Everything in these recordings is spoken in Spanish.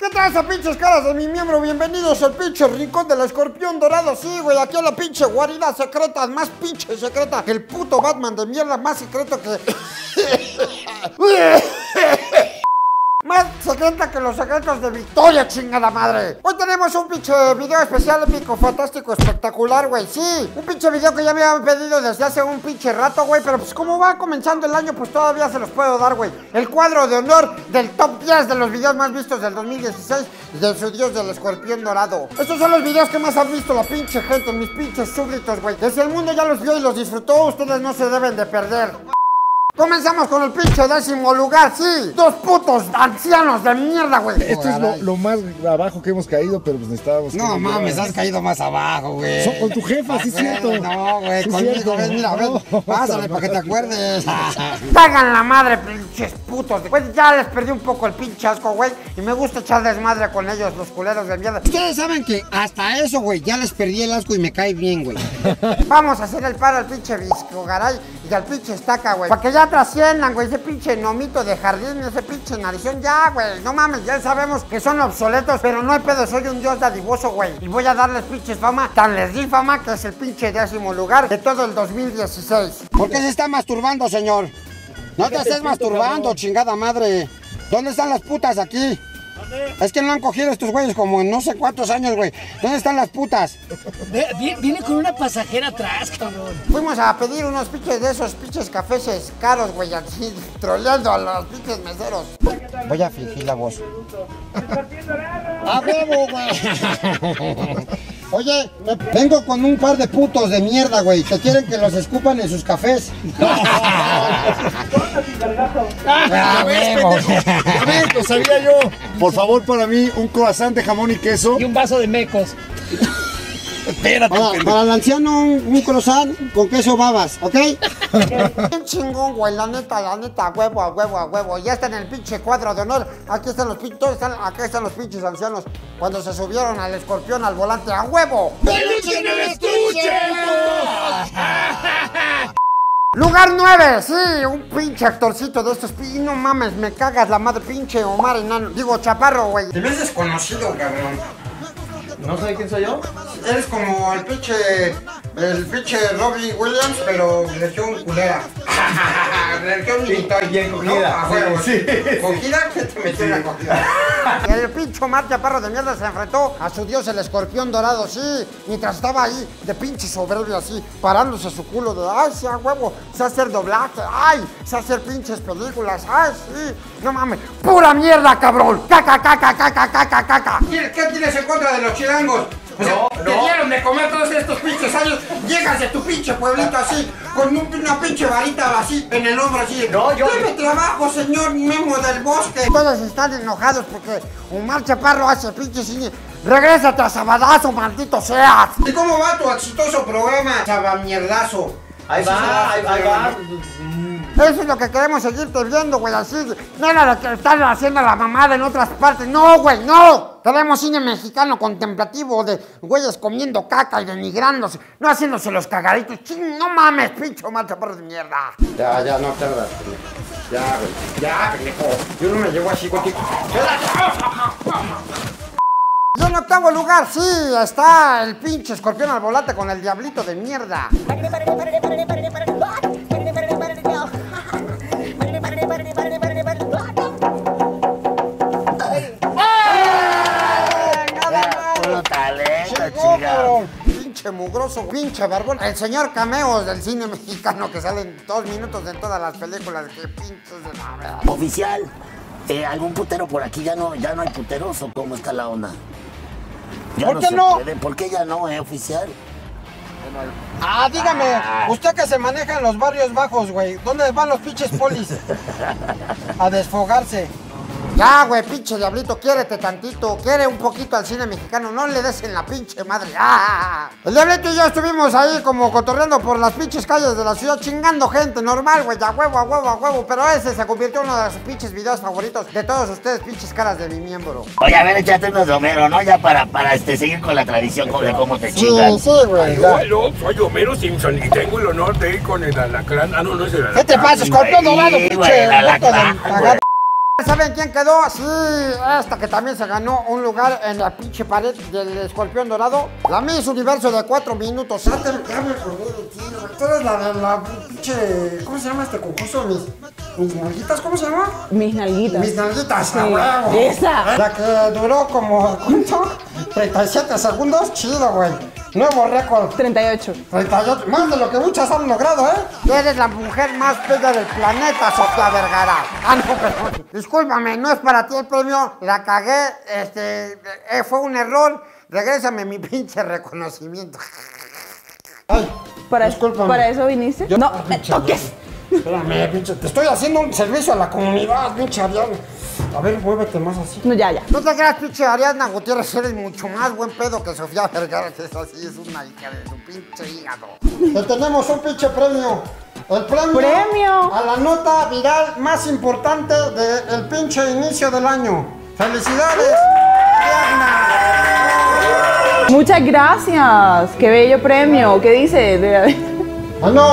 ¿Qué tal esa pinches caras de mi miembro? Bienvenidos al pinche rincón del escorpión dorado. Sí, güey, aquí a la pinche guarida secreta, más pinche secreta el puto Batman de mierda, más secreto que. Más secreta que los secretos de Victoria, chingada madre. Hoy tenemos un pinche video especial, épico, fantástico, espectacular, güey. Sí, un pinche video que ya me habían pedido desde hace un pinche rato, güey. Pero pues como va comenzando el año, pues todavía se los puedo dar, güey. El cuadro de honor del top 10 de los videos más vistos del 2016 de su dios del escorpión dorado. Estos son los videos que más han visto la pinche gente, mis pinches súbditos, güey. Si el mundo ya los vio y los disfrutó, ustedes no se deben de perder. Comenzamos con el pinche décimo lugar, sí. Dos putos ancianos de mierda, güey. Esto es lo, lo más abajo que hemos caído, pero pues necesitábamos. No que- mames, has caído más abajo, güey. So- con tu jefa, sí es cierto. No, güey, Sí conmigo, ven, mira, ven. No, Pásale no, para que te acuerdes. Cagan la madre, pinches putos. Pues ya les perdí un poco el pinche asco, güey. Y me gusta echar desmadre con ellos, los culeros de mierda. Ustedes saben que hasta eso, güey, ya les perdí el asco y me cae bien, güey. Vamos a hacer el paro al pinche Visco Garay y al pinche Estaca, güey. Para que ya trasciendan, güey, ese pinche nomito de jardín, ese pinche narizón, ya, güey. No mames, ya sabemos que son obsoletos, pero no hay pedo, soy un dios dadivoso, güey. Y voy a darles pinches fama, tan les di fama que es el pinche décimo lugar de todo el 2016. ¿Por qué se está masturbando, señor? No te estés masturbando, chingada madre. ¿Dónde están las putas aquí? Es que no han cogido estos güeyes como en no sé cuántos años, güey. ¿Dónde están las putas? Ve- vi- Viene con una pasajera atrás, cabrón. Fuimos a pedir unos pinches de esos pinches cafés caros, güey, así, troleando a los pinches meseros. Voy a fingir la voz. ¡A huevo, güey! Oye, me- vengo con un par de putos de mierda, güey, que quieren que los escupan en sus cafés. ¡A huevo! A ver, lo sabía yo. Por favor, para mí, un croissant de jamón y queso. Y un vaso de mecos. Espérate, Para, el anciano un, un croissant con queso babas, ¿ok? Bien chingón, güey, la neta, la neta, a huevo, a huevo, a huevo. Ya está en el pinche cuadro de honor. Aquí están los pinches, están, acá están los pinches ancianos cuando se subieron al escorpión al volante, a huevo. ¡Peluche en el estuche! Lugar 9, sí, un pinche actorcito de estos. pi- No mames, me cagas la madre, pinche Omar Enano. Digo, chaparro, güey. Te ves desconocido, cabrón. ¿No sabe quién soy yo? Eres como el pinche. El pinche Robbie Williams, pero región culera. región militar. bien cogida, No, a huevo, sí, sí. ¿Cogida? ¿Qué te metió en la cogida? el pinche Omar Chaparro de mierda se enfrentó a su dios, el escorpión dorado, sí. Mientras estaba ahí, de pinche soberbio así, parándose su culo de. ¡Ay, sí, a huevo! Sé hacer doblaje. ¡Ay! Sé hacer pinches películas. ¡Ay, sí! No mames. ¡Pura mierda, cabrón! ¡Caca, caca, caca, caca, caca! ¿Qué tienes en contra de los chilangos? O sea, te dieron de comer todos estos pinches años. Llegas de tu pinche pueblito así, con un- una pinche varita así en el hombro así. No, yo- Deme trabajo, señor Memo del Bosque. Todos están enojados porque Omar Chaparro hace pinche cine. Regrésate a Sabadazo, maldito seas. ¿Y cómo va tu exitoso programa, Sabamierdazo? Ahí va, ahí, ahí va. Eso es lo que queremos seguirte viendo, güey, así. Nada de que están haciendo la mamada en otras partes. No, güey, no. Queremos cine mexicano contemplativo de güeyes comiendo caca y denigrándose, no haciéndose los cagaditos. Ching, no mames, pincho mal chaparro de mierda. Ya, ya, no tardas, pendejo. Ya, güey, ya, pendejo. Yo no me llevo así contigo. Y en octavo lugar, sí, está el pinche escorpión al volante con el diablito de mierda. Pinche mugroso, pinche barbón. El señor cameos del cine mexicano que sale en dos minutos en todas las películas. Que pinches de la verdad. Oficial, eh, ¿algún putero por aquí? ¿Ya no, ¿Ya no hay puteros o cómo está la onda? Ya ¿Por qué no? puede. ¿Por qué ya no, eh, oficial? Ah, dígame, usted que se maneja en los barrios bajos, güey, ¿dónde van los pinches polis? A desfogarse. Ya, güey, pinche diablito, quiérete tantito, quiere un poquito al cine mexicano, no le des en la pinche madre. ¡Ah! El diablito y yo estuvimos ahí como cotorreando por las pinches calles de la ciudad, chingando gente, normal, güey, a huevo, a huevo, a huevo, pero ese se convirtió en uno de los pinches videos favoritos de todos ustedes, pinches caras de mi miembro. Oye, a ver, échate unos de Homero, ¿no? Ya para, para este, seguir con la tradición como de cómo te chingan. Sí, sí, güey. Aló, soy Homero Simpson y tengo el honor de ir con el alacrán. Ah, no, no es el ¿Qué te alacrán. pasa, escorpión dorado, Sí, pinche? el alacrán? ¿Saben quién quedó? Sí, esta que también se ganó un lugar en la pinche pared del escorpión dorado. La Miss Universo de cuatro minutos. Ya te- ya me acordé de ti, güey. Tú eres la de la pinche. ¿Cómo se llama este concurso? Mis, mis nalguitas, ¿cómo se llama? Mis nalguitas. Mis nalguitas, Sí, esa. La que duró como, ¿cuánto? 37 segundos. Chido, güey. Nuevo récord. 38. 38, más de lo que muchas han logrado, ¿eh? Eres la mujer más bella del planeta, Sofía Vergara. Ah, no, perdón. Discúlpame, no es para ti el premio. La cagué, este, eh, fue un error. Regrésame mi pinche reconocimiento. Ay, ¿Para, discúlpame. ¿Para eso viniste? Yo- no, me pinche toques. Espérame, pinche, te estoy haciendo un servicio a la comunidad, pinche Ariadna. A ver, muévete más así. No, ya, ya. No te creas, pinche Ariadna Gutiérrez, eres mucho más buen pedo que Sofía Vergara, que es así, es una hija de su pinche hígado. Te tenemos un pinche premio. El premio, ¡Premio! a la nota viral más importante del pinche inicio del año. ¡Felicidades! Ariadna! Muchas gracias. Qué bello premio. ¿Qué dice? De- Ah, no,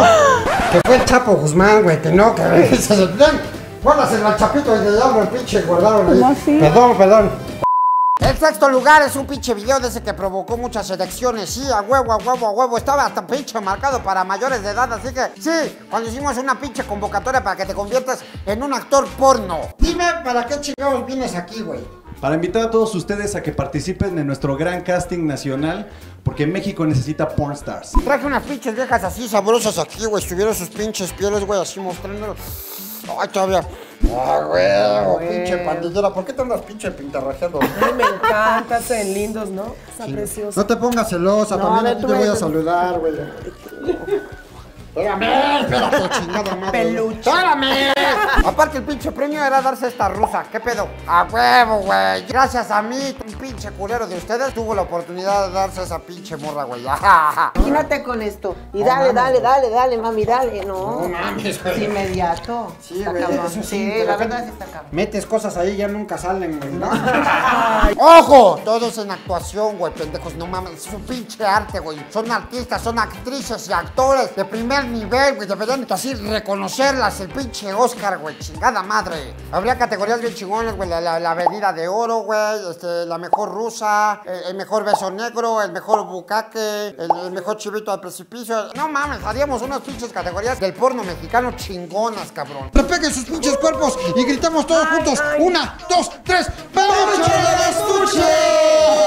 que fue el Chapo Guzmán, güey, que no, que Póngaselo al chapito y le llamo el pinche guardaron ahí. ¿Cómo así? Perdón, perdón. El sexto lugar es un pinche video de ese que provocó muchas elecciones. Sí, a huevo, a huevo, a huevo. Estaba hasta pinche marcado para mayores de edad. Así que sí, cuando hicimos una pinche convocatoria para que te conviertas en un actor porno. Dime para qué chingados vienes aquí, güey. Para invitar a todos ustedes a que participen en nuestro gran casting nacional, porque México necesita porn stars. Traje unas pinches viejas así sabrosas aquí, güey. Estuvieron sus pinches pieles, güey, así mostrándolos. Ay, todavía. Ay, güey, pinche pandillera. ¿Por qué te andas pinche pintarrajeado? Ay, me encanta, ven lindos, ¿no? Está precioso. No te pongas celosa, No, también a ti te voy a saludar, güey. Espérame, espérate, chingada madre. Peluche. ¡Espérame! Aparte, el pinche premio era darse esta rusa. ¿Qué pedo? A huevo, güey. Gracias a mí, un pinche culero de ustedes tuvo la oportunidad de darse esa pinche morra, güey. Imagínate con esto. Y dale, dale, dale, dale, mami, dale. No. No mames, güey. De inmediato. Sí, Está güey, cabrón. eso sí, la verdad sí está cabrón. Metes cosas ahí y ya nunca salen, güey, ¿no? ¡Ojo! Todo es en actuación, güey, pendejos. No mames, es un pinche arte, güey. Son artistas, son actrices y actores de primer nivel, güey. Deberían así reconocerlas, el pinche Oscar, güey. Chingada madre. Habría categorías bien chingones, güey. La, la, la avenida de oro, güey. Este, la mejor rusa, el, el mejor beso negro, el mejor bucaque, el, el mejor chivito al precipicio. No mames, haríamos unas pinches categorías del porno mexicano chingonas, cabrón. Repeguen sus pinches cuerpos y gritamos todos juntos. Una, dos, tres. ¡Peluche del estuche!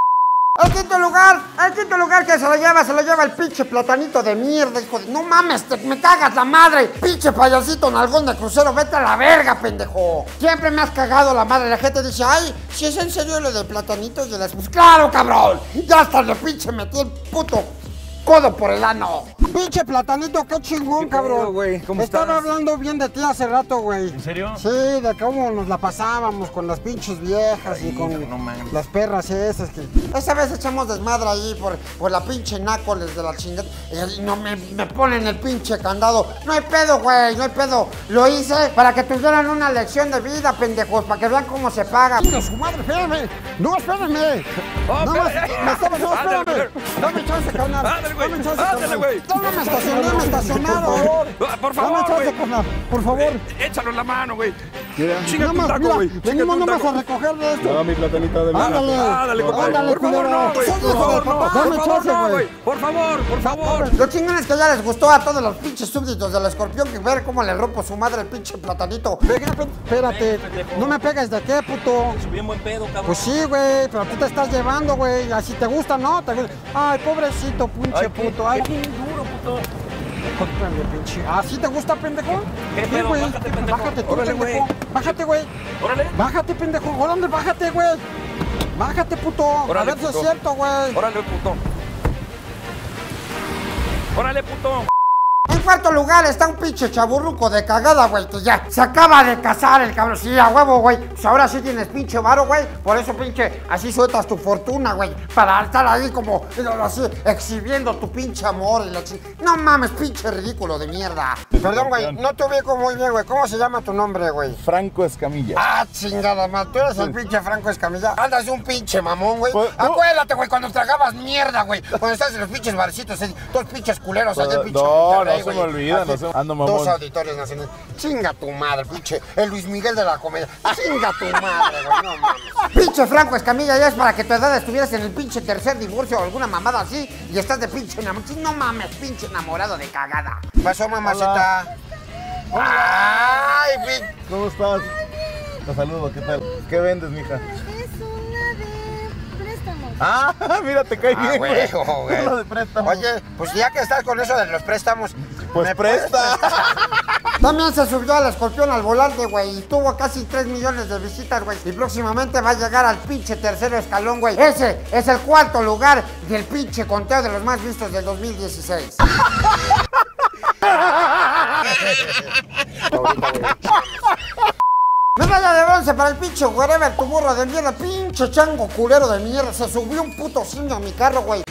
El quinto lugar, el quinto lugar que se lo lleva, se lo lleva el pinche platanito de mierda, hijo de... No mames, te, me cagas la madre. Pinche payasito nalgón de crucero, vete a la verga, pendejo. Siempre me has cagado la madre. La gente dice, ay, si es en serio lo del platanito y de las... Claro, cabrón. Ya hasta le pinche metí el puto codo por el ano. Pinche platanito, qué chingón, cabrón. güey? ¿Cómo Estaba estás? hablando bien de ti hace rato, güey. ¿En serio? Sí, de cómo nos la pasábamos con las pinches viejas y con no las perras esas que... Esa vez echamos desmadre ahí por, por la pinche nácoles de la chingada y no me, me ponen el pinche candado. No hay pedo, güey, no hay pedo. Lo hice para que tuvieran una lección de vida, pendejos, para que vean cómo se paga. ¡Mira su madre, espérame! ¡No, espérame! Oh, no, más, espérame. me estaba, no, Ándale, espérame. Dame chance, carnal. Güey. Dame Ándale, güey. No, no me estacioné, me estacionaron. Por favor. Por Dame favor, chance, güey. carnal. Por favor. Eh, Échalo en la mano, güey. Chinga Nada tu más, taco, mira, güey. venimos Chinga tu nomás a recoger de esto. No, mi platanita de Ándale. Ándale, compadre. Ándale, Por favor, no, güey. Por favor, no. Por Dame favor, no, güey. Por favor, por favor. Lo chingón es que ya les gustó a todos los pinches súbditos del escorpión que ver cómo le rompo su madre el pinche platanito. Venga, espérate. No me pegues de qué, puto. Bien buen pedo, cabrón. Pues sí, güey, pero tú te estás llevando, güey. Así te gusta, ¿no? Te gusta. Ay, pobrecito, pinche puto. Ay, Qué duro, puto. Cómprame, pinche. ¿Así te gusta, pendejo? ¿Qué pedo? güey. Bájate, pendejo. Bájate tú, Órale, pendejo. güey. Bájate, güey. Órale. Bájate, pendejo. ¿Dónde? Bájate, güey. Bájate, puto. Órale, a ver si es cierto, güey. Órale, puto. Órale, puto. En cuarto lugar está un pinche chaburruco de cagada, güey, que ya se acaba de casar el cabrón. Sí, a huevo, güey. Pues ahora sí tienes pinche varo, güey. Por eso, pinche, así sueltas tu fortuna, güey. Para estar ahí como, así, exhibiendo tu pinche amor y la. No mames, pinche ridículo de mierda. Perdón, güey, no te ubico muy bien, güey. ¿Cómo se llama tu nombre, güey? Franco Escamilla. Ah, chingada, man. Tú eres el pinche Franco Escamilla. Andas de un pinche mamón, güey. Pues, no. Acuérdate, güey, cuando tragabas mierda, güey. Cuando estás en los pinches barcitos, dos pinches culeros allá en pinche No, Monterrey, no güey. me olvida, no se- ando mamón. Dos auditorios nacionales. Chinga tu madre, pinche. El Luis Miguel de la comedia. Chinga tu madre, güey. No mames. Pinche Franco Escamilla, ya es para que tu edad estuvieras en el pinche tercer divorcio o alguna mamada así y estás de pinche enamorado. No mames, pinche enamorado de cagada. Pasó, mamacita. Ay, pinche. ¿Cómo estás? Te saludo, ¿qué tal? ¿Qué vendes, mija? Es una de préstamos. Ah, mira, te cae Ah, bien, güey. huevo, güey. Uno de préstamo. Oye, pues ya que estás con eso de los préstamos. Pues ¿me presta. También se subió al escorpión al volante, güey, y tuvo casi 3 millones de visitas, güey. Y próximamente va a llegar al pinche tercer escalón, güey. Ese es el cuarto lugar del pinche conteo de los más vistos del 2016. Medalla de bronce para el pinche wherever, tu burro de mierda, pinche chango culero de mierda. Se subió un puto simio a mi carro, güey.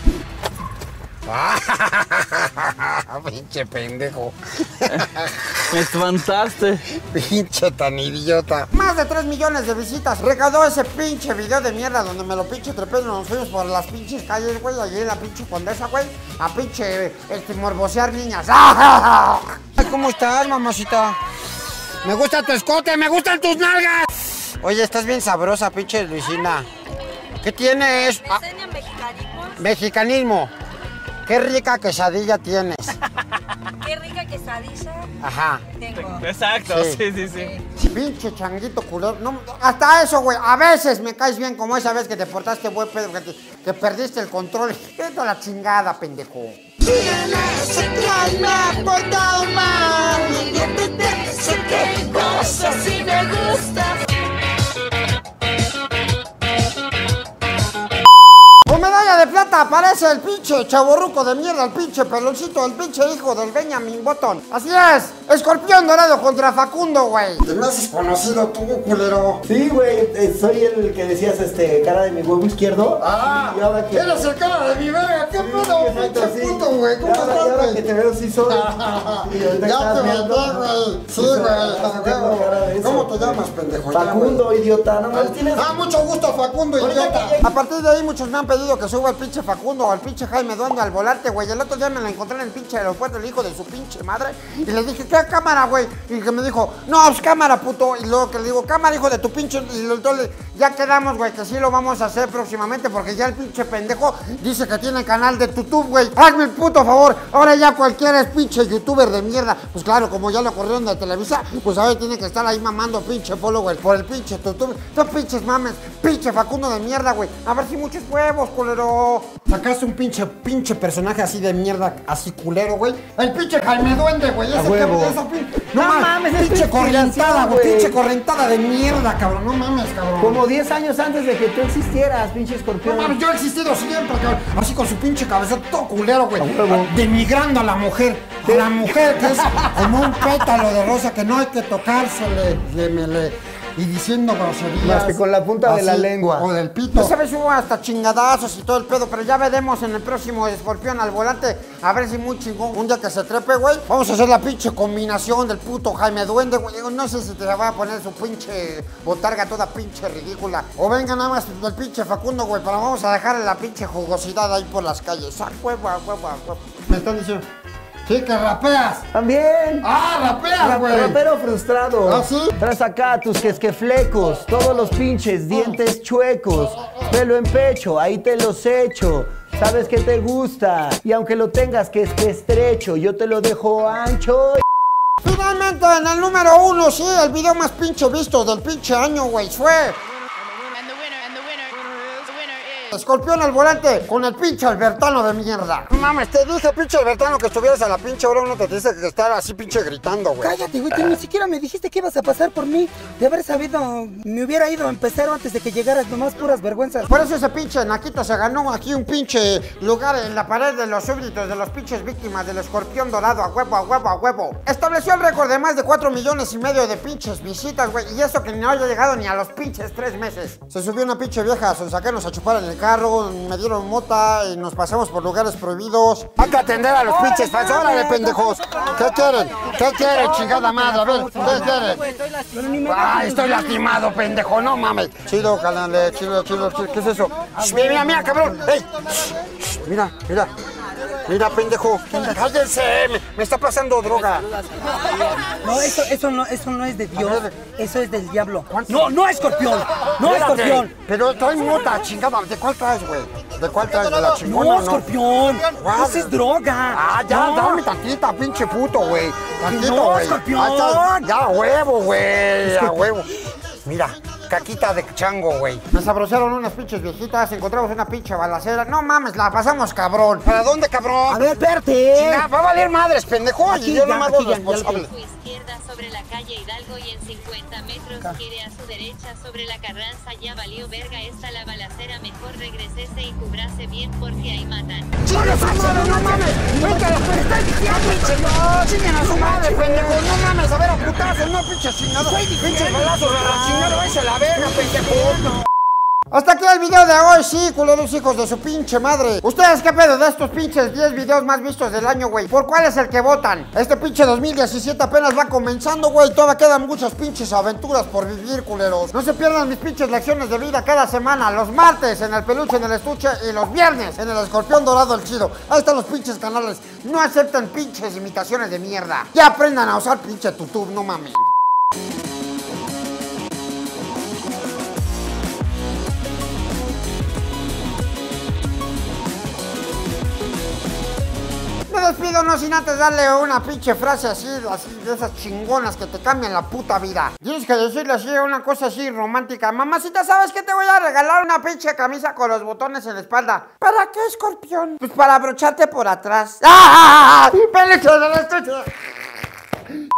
pinche pendejo. Me espantaste. Pinche tan idiota. Más de 3 millones de visitas. Recaudó ese pinche video de mierda donde me lo pinche trepé y nos fuimos por las pinches calles, güey, allí en la pinche condesa, güey. A pinche este, morbosear niñas. Ay, ¿Cómo estás, mamacita? Me gusta tu escote, me gustan tus nalgas. Oye, estás bien sabrosa, pinche Luisina. ¿Qué tienes? Ah, mexicanismo. Qué rica quesadilla tienes. Qué rica quesadilla Ajá. tengo. Exacto, Sí. sí, sí, sí. Pinche changuito culero. No, hasta eso, güey. A veces me caes bien como esa vez que te portaste buen pedo, que, te- que perdiste el control. A la chingada, pendejo. Sé que me ha portado mal. Sé que cosas sí me gustan. Aparece el pinche chaborruco de mierda, el pinche peloncito, el pinche hijo del Benjamin Button. Así es, escorpión dorado contra Facundo, güey. Te me haces conocido tú, culero. Sí, güey, eh, soy el que decías, este, cara de mi huevo izquierdo. Ah, y ahora que... eres el cara de mi verga, qué pedo, exacto, pinche sí. puto, güey. ¿Cómo ahora- estás, ahora güey? que te veo, sí soy. Ya te maté, güey. Sí, güey. ¿Cómo te llamas, pendejo? Facundo, idiota, no mames, tienes... Ah, mucho gusto, Facundo, idiota. A partir de ahí, muchos me han pedido que suba el pinche Facundo o el pinche Jaime Duende al volante, güey. El otro día me lo encontré en el pinche aeropuerto, el hijo de su pinche madre. Y le dije, ¿qué cámara, güey? Y que me dijo, no, es cámara, puto. Y luego que le digo, cámara, hijo de tu pinche. Y entonces, ya quedamos, güey, que sí lo vamos a hacer próximamente porque ya el pinche pendejo dice que tiene canal de YouTube, güey. Hazme el puto favor. Ahora ya cualquiera es pinche youtuber de mierda. Pues claro, como ya lo corrieron de Televisa, pues ahora tiene que estar ahí mamando pinche follower por el pinche YouTube. No pinches mames, pinche Facundo de mierda, güey. A ver si muchos huevos, culero. Sacaste un pinche, pinche personaje así de mierda, así culero, güey. El pinche Jaime Duende, güey. Ese huevo. esa pin- No, No mames, es pinche correntada, inspiración, güey. Pinche correntada de mierda, cabrón. No mames, cabrón. Como 10 años antes de que tú existieras, pinche No escorpión. mames, yo he existido siempre, cabrón. Así con su pinche cabeza todo culero, güey. Denigrando a la mujer. A la mujer que es como un pétalo de rosa que no hay que tocársele. le- me le- y diciendo groserías. Más que con la punta de la lengua. O del pito. ¿Sabes? Hubo hasta chingadazos y todo el pedo, pero ya veremos en el próximo escorpión al volante. A ver si muy chingón. Un día que se trepe, güey. Vamos a hacer la pinche combinación del puto Jaime Duende, güey. Digo, No sé si te la va a poner su pinche botarga toda pinche ridícula. O venga nada más del pinche Facundo, güey. Pero vamos a dejarle la pinche jugosidad ahí por las calles. ¡Ah, huevo, ah, huevo, ah, huevo! Me están diciendo. Sí, que rapeas. También. ¡Ah, rapeas, Rap- güey! Rapero frustrado. ¿Ah, sí? Traes acá tus quesqueflecos, todos los pinches, dientes chuecos, pelo en pecho, ahí te los echo. Sabes que te gusta, y aunque lo tengas que es que estrecho, yo te lo dejo ancho. Finalmente, en el número uno, sí, el video más pinche visto del pinche año, güey, fue. Escorpión al volante con el pinche Albertano de mierda. Mames, te dije, pinche Albertano, que estuvieras a la pinche hora, uno te dice que estar así pinche gritando, güey. Cállate, güey, que ni siquiera me dijiste que ibas a pasar por mí. De haber sabido, me hubiera ido a empezar antes de que llegaras, nomás puras vergüenzas. Por eso ese pinche Naquito se ganó aquí un pinche lugar en la pared de los súbditos de los pinches víctimas del escorpión dorado a huevo, a huevo, a huevo. Estableció el récord de más de 4 millones y medio de pinches visitas, güey. Y eso que no haya llegado ni a los pinches 3 meses. Se subió una pinche vieja a sacarnos a chupar en el carro, me dieron mota y nos pasamos por lugares prohibidos. Hay que atender a los pinches fans. Órale, pendejos. ¿Qué quieren? ¿Qué quieren, chingada madre? A ver, ¿qué quieren? Ay, estoy lastimado, pendejo, no mames. Chido, canale, chido, chido, chido. ¿Qué es eso? Shh, Mira, mira, cabrón. ¡Ey! Shh, shh, Mira, mira. Mira, pendejo. Cállense, me, me está pasando droga. No, eso, eso no, eso no es de Dios. Eso es del diablo. No, no escorpión. No Espérate, escorpión. Pero trae mota, chingada. ¿De cuál traes, güey? ¿De cuál traes? ¿De la chingona No, escorpión. ¿Cuál? Eso es droga. Ah, ya, No. dame tantita, pinche puto, güey. Tantito, No, güey. escorpión. Ahí está. Ya, huevo, güey. A Escorpión. huevo. Mira, caquita de chango, güey. Me sabrosearon unas pinches viejitas, encontramos una pinche balacera. No mames, la pasamos cabrón. ¿Para dónde, cabrón? A ver, espérate. Va a valer madres, pendejo. Aquí y yo ya, no me hago aquí ya, responsable. Izquierda sobre la calle Hidalgo y en 50 metros gire a su derecha sobre la Carranza. Ya valió verga esta la balacera. Mejor regresese y cubrase bien porque ahí matan. ¡Chinga su madre, no mames! ¡Vete a la diciendo, pinche! ¡Chinguen a su madre, pendejo! ¡No mames! A ver, a putazos, no pinche chingado. ¡Pinche balazos, la chingada! ¡Váyase a la verga, pendejo! Hasta aquí el video de hoy, sí, culeros hijos de su pinche madre. ¿Ustedes qué pedo de estos pinches 10 videos más vistos del año, güey? ¿Por cuál es el que votan? Este pinche 2017 apenas va comenzando, güey. Todavía quedan muchas pinches aventuras por vivir, culeros. No se pierdan mis pinches lecciones de vida cada semana. Los martes en el peluche, en el estuche y los viernes en el escorpión dorado, el chido. Ahí están los pinches canales. No aceptan pinches imitaciones de mierda. Ya aprendan a usar pinche tutub, no mames. No sin antes darle una pinche frase así, así de esas chingonas que te cambian la puta vida. Tienes que decirle así una cosa así romántica. Mamacita, ¿sabes qué te voy a regalar? Una pinche camisa con los botones en la espalda. ¿Para qué, escorpión? Pues para abrocharte por atrás. ¡Ah! ¡Peluche del estuche!